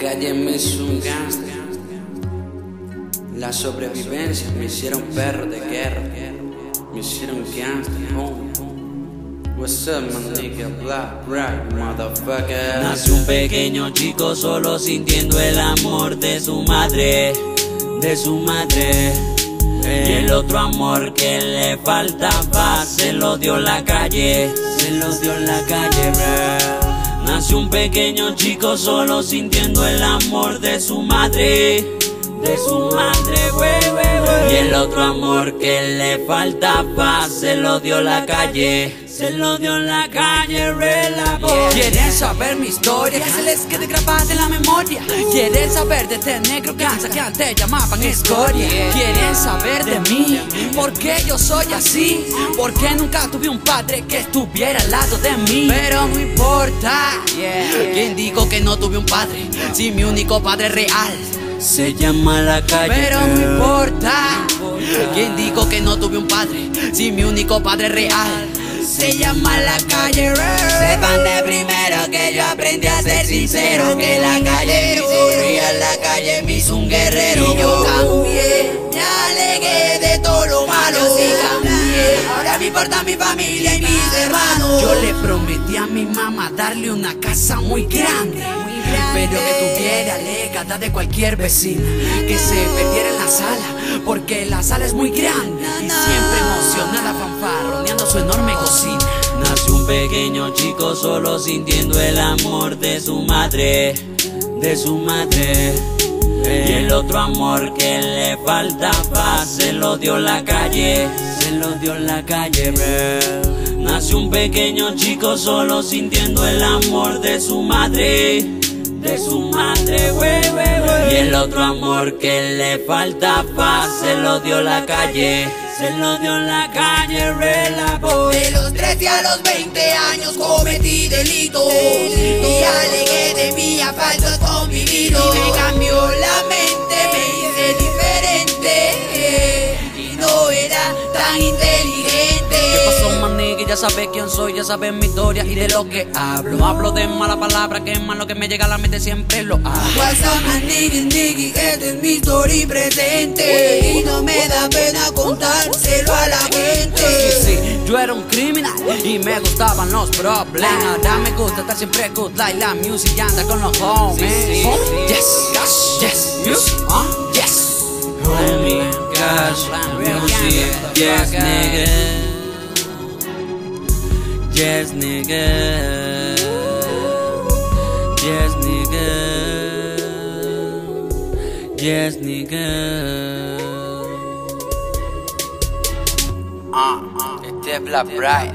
calle me hizo un gangster. La sobrevivencia me hicieron perro de guerra. Me hicieron gangster. What's up, my nigga? Black, motherfucker. Nació un pequeño chico solo sintiendo el amor de su madre, de su madre. Y el otro amor que le faltaba se lo dio la calle, se lo dio la calle. Nació un pequeño chico solo sintiendo el amor de su madre, de su madre, wey, wey. Y el otro amor que le faltaba se lo dio la calle, se lo dio la calle, relabo. Quieren saber mi historia, que se les quede grabada en la memoria. Quieren saber de este negro cansa que antes llamaban escoria. Quieren saber de mí, por qué yo soy así. Porque nunca tuve un padre que estuviera al lado de mí. Pero no importa, ¿quién dijo que no tuve un padre? Si mi único padre real. Se llama la calle. Pero no importa, ¿quién dijo que no tuve un padre? Si mi único padre real. Se llama la calle Sepan de primero que yo aprendí a ser sincero Que la calle me la calle me hizo un guerrero Y yo cambié, me alegué de todo lo malo. Yo sí cambié, ahora me importa mi familia y mis hermanos. Yo le prometí a mi mamá darle una casa muy grande pero que tuviera legada de cualquier vecina Que se perdiera en la sala Porque la sala es muy grande Y siempre emocionada fanfarroneando su enorme cocina Nació un pequeño chico solo sintiendo el amor de su madre, de su madre. Y el otro amor que le faltaba se lo dio la calle, se lo dio la calle. Nació un pequeño chico solo sintiendo el amor de su madre, de su madre, wey, wey, wey. Y el otro amor que le faltaba se lo dio la calle, se lo dio la calle, relabo. De los 13 a los 20 años cometí delito Y alegué Ya sabes quién soy, ya sabes mi historia y de lo que hablo. No hablo de mala palabra, que es más lo que me llega a la mente siempre lo hago. What's up, my nigga, nigga, esta es mi historia presente Y no me da pena contárselo a la gente Sí, yo era un criminal y me gustaban los problemas. Ahora me gusta estar siempre good like la music y anda con los homies. Oh, yes, gosh, yes, music, uh, yes. Homie, gosh, music, yes, nigga. Yes, nigga. Yes, nigga. Yes, nigga. Ah, este es Black Bright.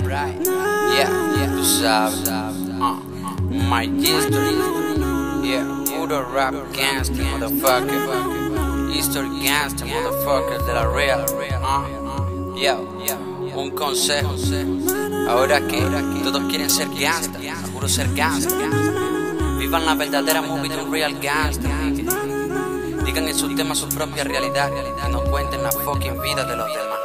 Yeah, yeah, tú sabes. Ah, my history. Yeah, puro rap gangster, motherfucker. History gangster, motherfucker, de la real. Ah, yeah, un consejo. Ahora que todos quieren ser gangster, juro ser gangster. Vivan la verdadera movie de un real gangster. nigga. Digan en sus temas su propia realidad no cuenten la fucking vida de los demás.